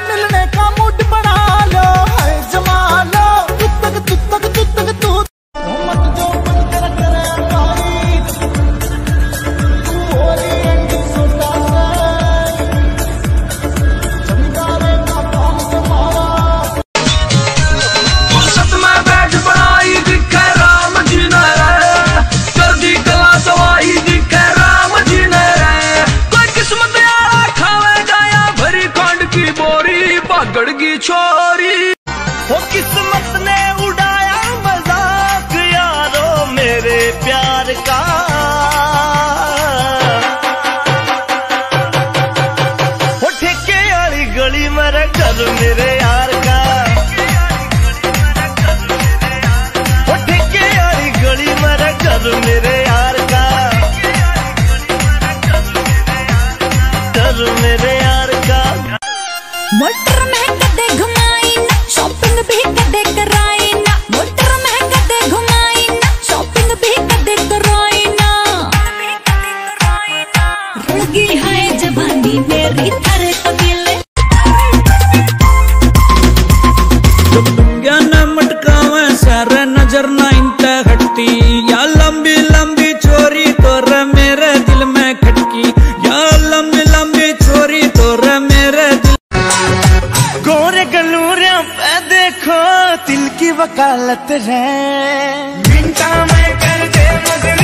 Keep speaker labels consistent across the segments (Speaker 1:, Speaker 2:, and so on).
Speaker 1: फुर्सत छोरी।
Speaker 2: वो किस्मत ने उड़ाया मज़ाक यारो मेरे प्यार का। वो ठेके वाली गली मेरा घर मेरे यार का। वो ठेके वाली गली मेरा घर मेरे यार का। घर मेरे यार का।
Speaker 3: मोटर में
Speaker 4: ज्ञान मटकावे सारे नज़र ना इंता हटती। या लंबी लंबी छोरी तोर मेरे दिल में खटकी। या लंबी लंबी छोरी तोर मेरे दिल
Speaker 2: गोरे पे देखो दिल की वकालत है। मिनटा में कर दे मुजरिम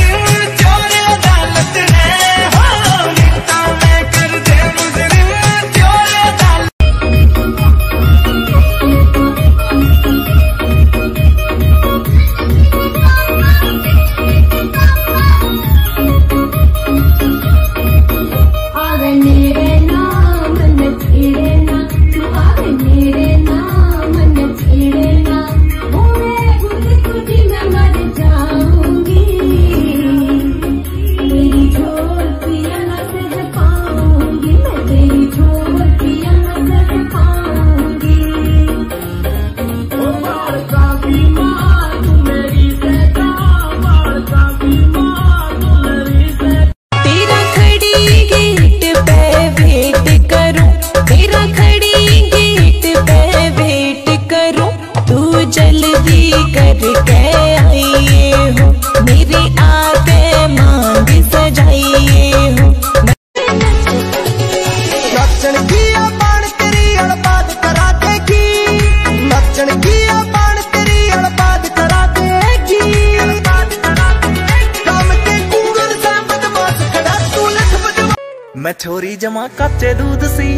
Speaker 2: मैं छोरी जमा कच्चे दूध सी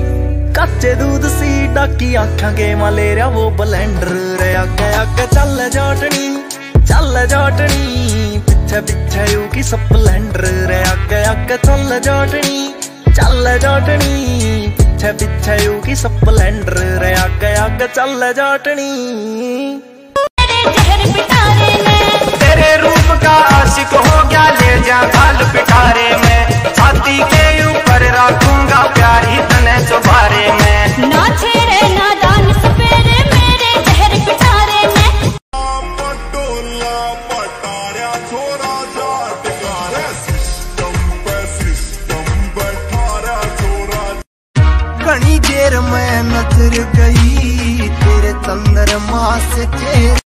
Speaker 2: कच्चे दूध सी डाकी आखांगे मलेरिया वो बलेंडर रे आगे चल जोटनी चल जोटनी। पिछे पिछे की स्प्लेंडर रे आगे आगे चल जाटनी चल जाटनी। पिछे पिछे की स्प्लेंडर रे आगे आगे चल जाटनी। तेरे रूप का आशिक
Speaker 5: तेरे
Speaker 2: घनी मैं नज़र गई तेरे तंदर मास चेहरे